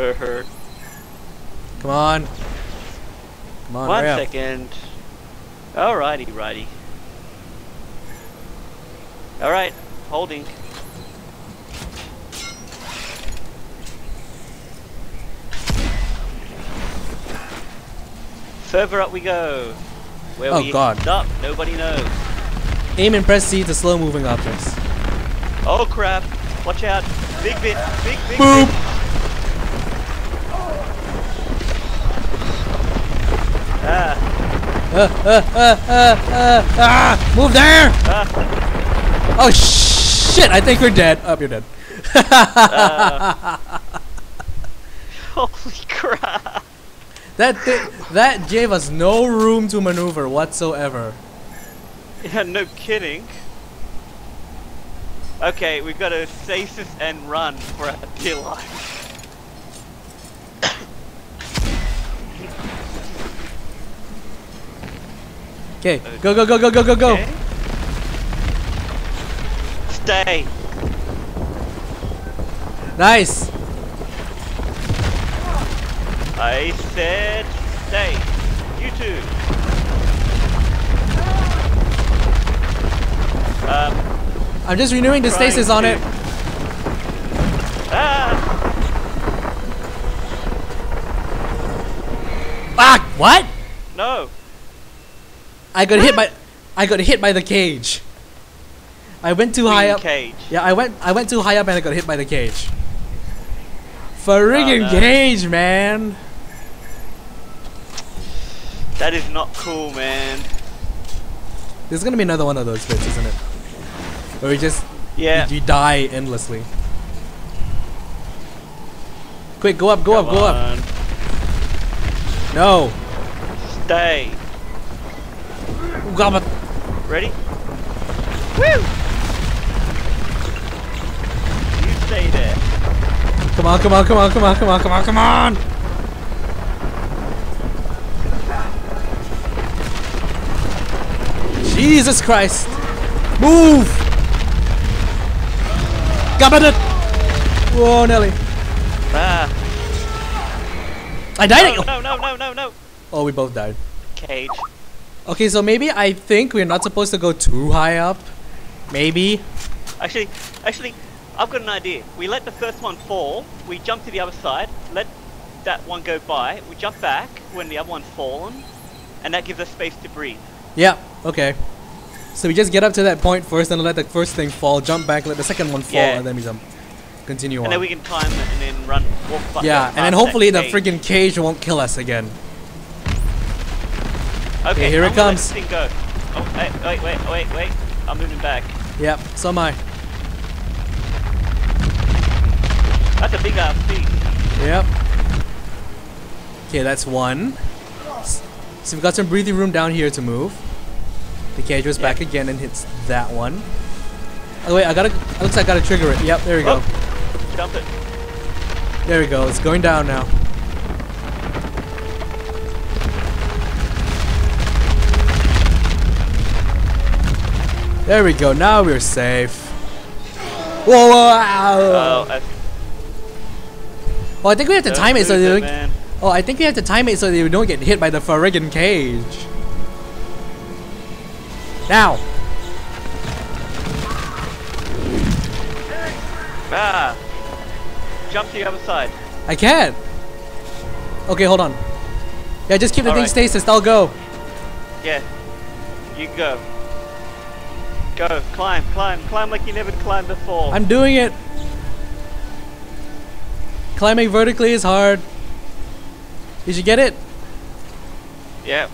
Her. Come on. Come on, One up. Alrighty, righty. Alright, holding. Further up we go. Where Oh, we God. stop, nobody knows. Aim and press C to slow moving objects. Oh crap! Watch out! Big bit! Big, big Boop! bit! Ah! Uh, uh, uh, uh, uh, ah! Move there! Ah! Oh shit! I think we're dead. Oh, you're dead. Uh, holy crap! That thi- that gave us no room to maneuver whatsoever. Yeah, no kidding. Okay, we've got to stasis and run for our dear life. Okay, go go go go go go go. Okay. Stay. Nice. I said stay. You too. Um, I'm just renewing the stasis on it. Ah! Ah! What? No. I got hit by I got hit by the cage. I went too high Queen up. Cage. Yeah, I went I went too high up and I got hit by the cage. Friggin' Oh, no. cage, man. That is not cool, man. There's gonna be another one of those bits, isn't it? Where we just Yeah. you, you die endlessly. Quick, go up, go up, Come go up. No. Stay. Go up. Ready? Woo! You stay there. Come on, come on, come on, come on, come on, come on, come on. Jesus Christ. Move. Got it. Whoa, Nelly. Ah. I died. No, no, no, no, no, no. Oh, we both died. Cage. Okay, so maybe I think we're not supposed to go too high up. Maybe. Actually, actually, I've got an idea. We let the first one fall. We jump to the other side. Let that one go by. We jump back when the other one's fallen, and that gives us space to breathe. Yeah, okay. So we just get up to that point first and let the first thing fall, jump back, let the second one fall, Yeah. and then we jump. Continue And on. And then we can time it and then run, walk back. yeah, and then hopefully the cage. freaking cage won't kill us again. Okay, here it I'm let comes. thing go. Oh, wait, wait, wait, wait, wait. I'm moving back. Yep, so am I. That's a big ass piece. Yep. Okay, that's one. So we've got some breathing room down here to move. The cage was back again and hits that one. Oh wait, I gotta. It looks like I gotta trigger it. Yep, there we go. Oh. Jump it. There we go. It's going down now. There we go. Now we're safe. Whoa! whoa Oh, that's oh, I think we have to time it so they Don't don't. lose man. Oh, I think we have to time it so they don't get hit by the friggin' cage. Now. Ah. Jump to the other side. I can't. Okay, hold on. Yeah, just keep the thing Alright. stasis. I'll go. Yeah. You go. Go. Climb, climb, climb like you never climbed before. I'm doing it. Climbing vertically is hard. Did you get it? yeah.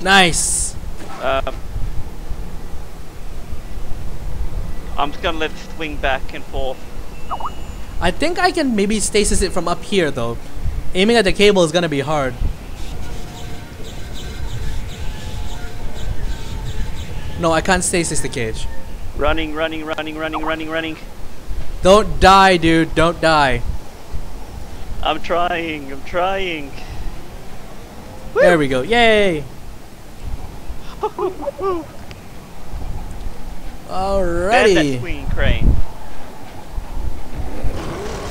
Nice. Um, I'm just gonna let it swing back and forth. I think I can maybe stasis it from up here though. Aiming at the cable is gonna be hard. No, I can't stasis the cage. Running, running, running, running, running, running. Don't die, dude. Don't die. I'm trying, I'm trying. There we go. Yay! There's that Alrighty. swinging crane.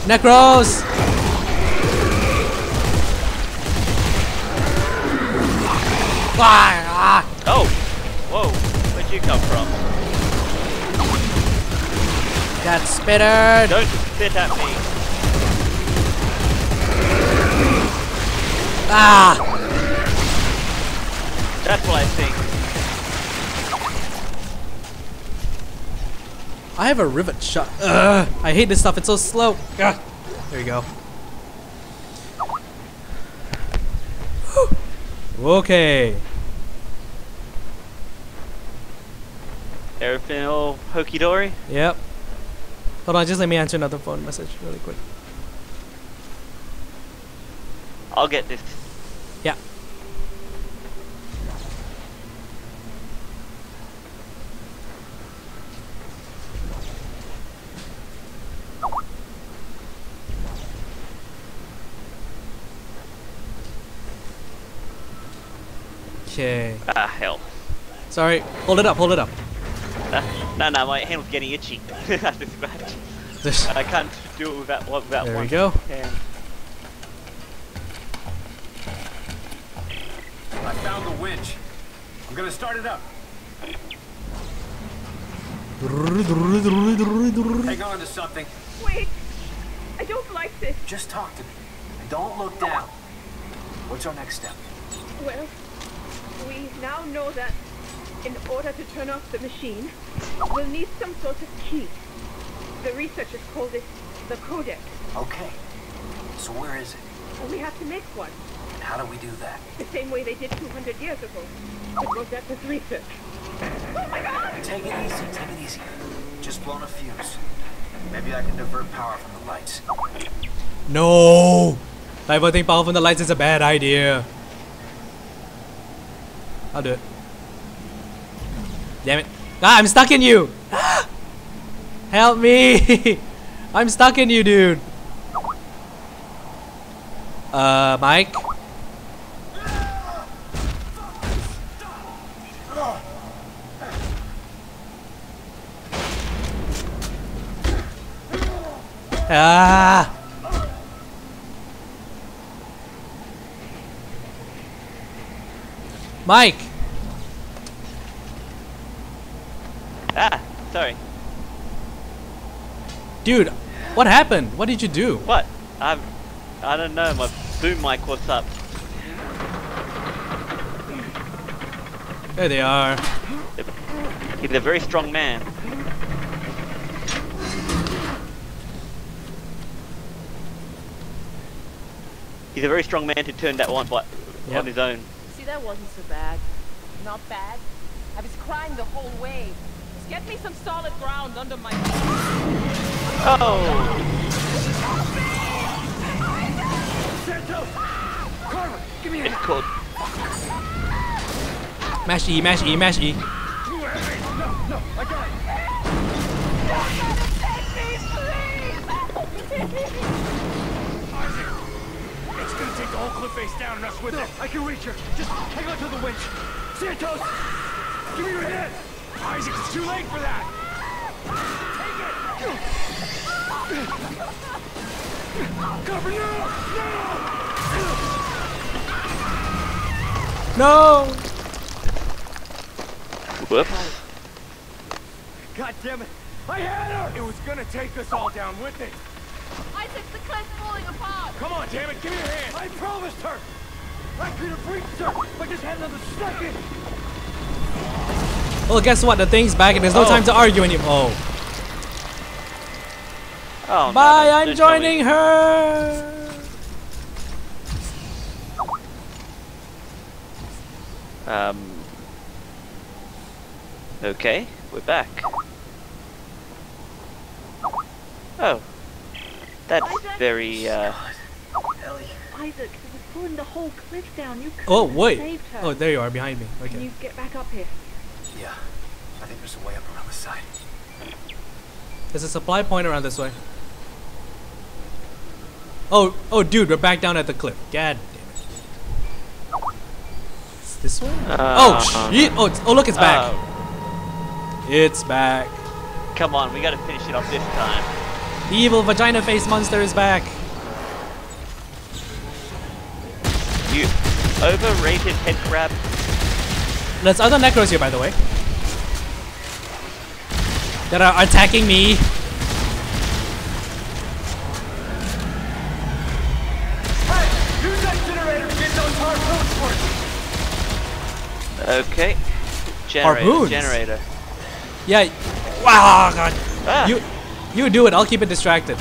Necros! Ah, ah. Oh! Whoa! Where'd you come from? Got spitter! Don't spit at me. Ah! That's what I think. I have a rivet shot. Ugh, I hate this stuff. It's so slow. Ugh. There you go. okay. Everything all hokey dory? Yep. Hold on, just let me answer another phone message really quick. I'll get this. Yeah. Okay. Ah, hell. Sorry. Hold it up. Hold it up. No, no, my hand was getting itchy after scratch. This- I can't do it without, without There we one go. hand. I found the winch. I'm gonna start it up. Hang on to something. Wait! I don't like this. Just talk to me. And don't look down. What's our next step? Well, we now know that in order to turn off the machine, we'll need some sort of key. The researchers call this the codex. Okay. So where is it? We have to make one, And how do we do that? the same way they did 200 years ago. With Rosetta's research. Oh my god! Take it easy, take it easy. Just blown a fuse. Maybe I can divert power from the lights. No! Diverting power from the lights is a bad idea. I'll do it. Damn it. I'm stuck in you! Help me! I'm stuck in you, dude. Uh, Mike? Ah! Mike! Ah, sorry. Dude, what happened? What did you do? What? I'm. I don't know. My boom mic was up. There they are. He's a very strong man. He's a very strong man to turn that one by, Yep. on his own. See, that wasn't so bad. Not bad. I was crying the whole way. Just get me some solid ground under my feet. Oh! Mash E, mash E, mash E. It's gonna take the whole cliff face down and us with it. I can reach her. Just hang on to the winch. Santos! Give me your hand! Isaac, it's too late for that! Take it! Cover no! No! No! Whoops. God damn it! I had her! It was gonna take us all down with it. Isaac, the cliff's falling apart. Come on, damn it, give me your hand! I promised her! I could have reached her if I just had another second! Well, guess what? The thing's back and there's no Oh. time to argue anymore. Oh. Oh, Bye, no, I'm don't tell me. joining her! Um. Okay, we're back. Oh. That's Isaac? very, uh. Ellie. Isaac, it was pulling the whole cliff down. You Oh, wait. saved her. Oh, there you are behind me. Okay. Can you get back up here? Yeah, I think there's a way up around the side. There's a supply point around this way. Oh, oh, dude, we're back down at the cliff. God damn it. It's this way? oh, Uh, shit! Oh, oh, look, it's back. oh, It's back. come on, we gotta finish it off this time. The evil vagina face monster is back. You overrated head crab. There's other necros here, by the way. That are attacking me. Okay. Generator. Harpoons? Generator. Yeah. Wow, God. Ah. You, you do it. I'll keep it distracted.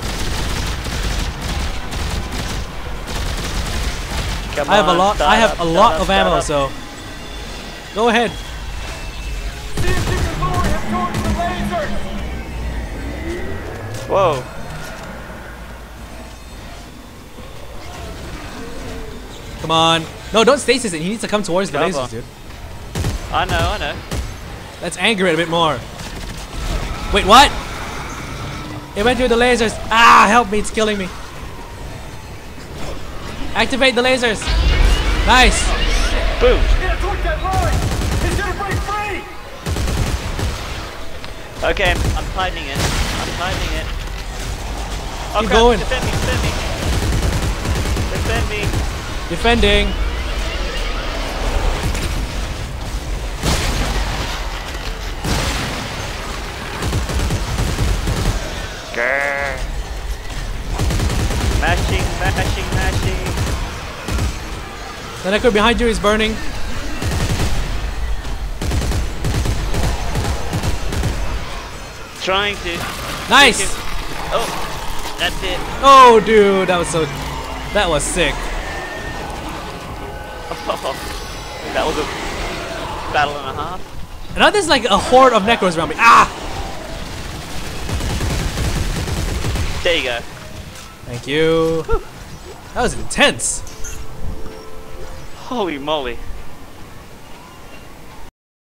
Come I have a lot. I have up, a lot up, of ammo, up. so go ahead. See if you can lure him towards the lasers. Whoa. Come on. No, don't stasis it. He needs to come towards the Cover. lasers, dude. I know, I know. Let's anger it a bit more. Wait, what? It went through the lasers. Ah, help me. It's killing me. Activate the lasers. Nice. Boom. Get towards that line. He's gonna break free. Okay, I'm, I'm tightening it. I'm tightening it. Oh, Keep crap. going. Defend me, defend me. Defend me. Defending. The necro behind you is burning. Trying to. Nice. Oh, that's it. Oh, dude, that was so. That was sick. that was a battle and a half. And now there's like a horde of necros around me. Ah! There you go. Thank you. That was intense. Holy moly.